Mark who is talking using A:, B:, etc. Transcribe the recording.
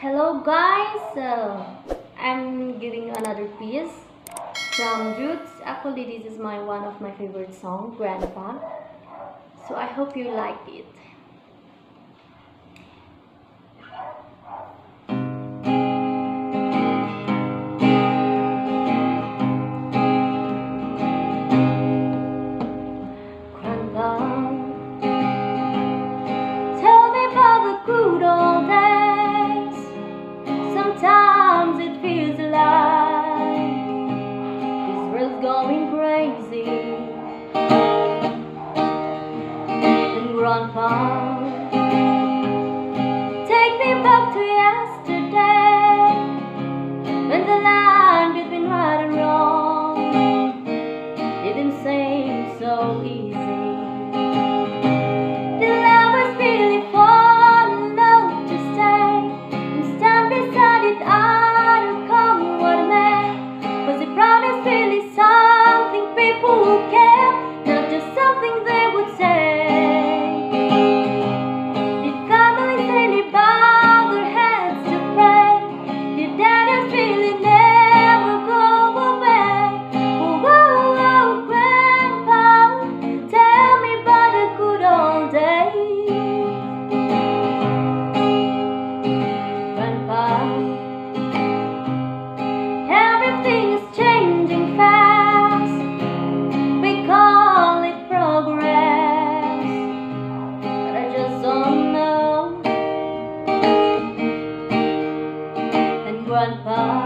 A: Hello guys! So, I'm giving you another piece from Roots. Actually, this is my one of my favorite song, Grandpa. So I hope you like it. it feels alive. lampar.